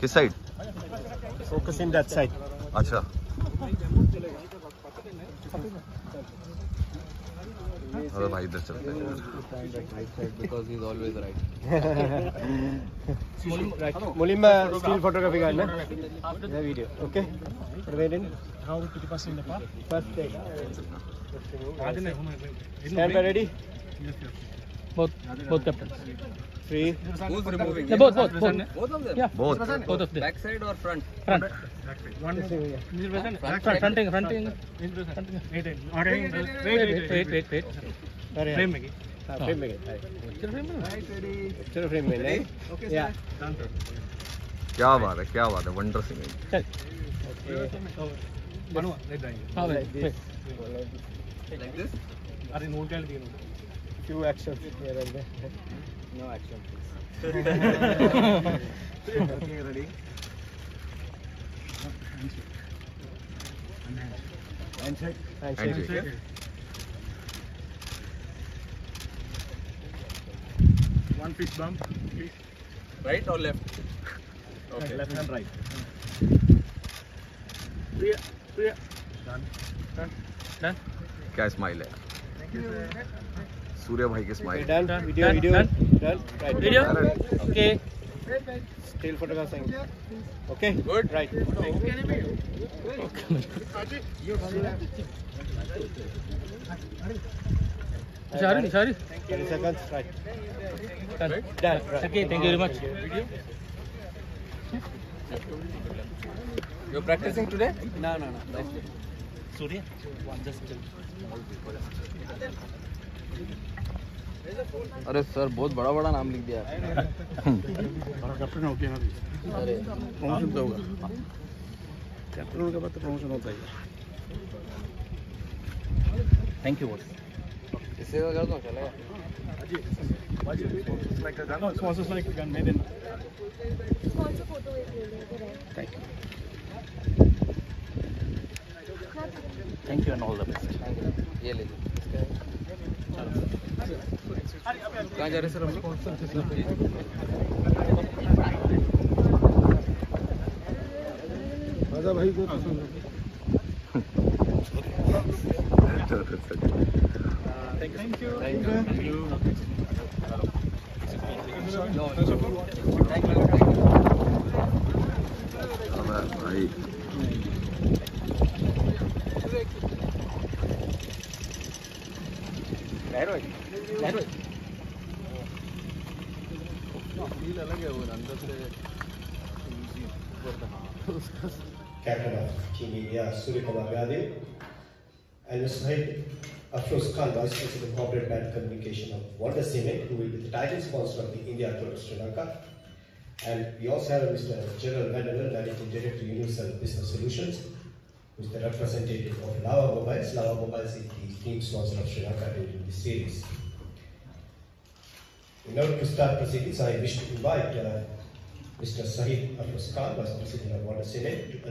किस side focus in that side अच्छा। अरे भाई इधर चलते हैं। Because he is always right मुलिम मुलिम स्टील फोटोग्राफी गाइड ना? ये video okay Praveen in how to to pass in the park first take आज नहीं हम stand ready yes yes Both, both captains. Three. Who's removing? Yeah, both, both, both. Both of them? Yeah, बहुत both of them. Back side or front? Front. One. Front, Front, front, fronting, fronting. Fronting. Wait, wait, wait, wait, wait. Frame में हाँ, frame में. Picture frame में? चलो frame में नहीं. Yeah. क्या बात है क्या बात है वंडर सिंगिंग चल. Okay. हाँ, Like wait, this. wait. Like this? few actions here and. No action, please. okay, ready? Handshake. Handshake. One fist bump. Please. Right or left? Okay. Left and right. Priya. Priya. Done. Done. Done. Guys, smile. Thank you. Sir. Surya भाई की smile done. Done. Video, Done. video. Done. Done. Right. Video. Okay. Still photographing. Okay. Good. Right. Sorry, sorry. 30 seconds. Right. Done. Done. Right. Okay, thank you very much. You're practicing today? No, no, no. Nice day. Surya, just अरे sir बहुत बड़ा बड़ा नाम लिख दिया। Captain हो अरे। Promotion तो होगा। कैप्टन होने के बाद तो प्रमोशन होता ही थैंक यू बॉस इससे कर दो चलेगा. Thank you thank you and all the best ये ले लीजिए कहाँ जा रहे सर हम लोग? राजा भाई को थैंक यू थैंक यू भाई captain of Team India, Surya Kumar Yadav, and Mr. Vice President Corporate Band Communication of Wonder Cement, the title sponsor of the India Tour of Sri. And we also have Mr. General Vanderbilt, Managing Director, Universal Business Solutions, who is the representative of Lava Mobiles. Lava Mobiles is the team sponsor of Sri Lanka during this series. In order to start proceedings, I wish to invite uh, Mr. Sahib Afroz Khan, Vice President of Cement, to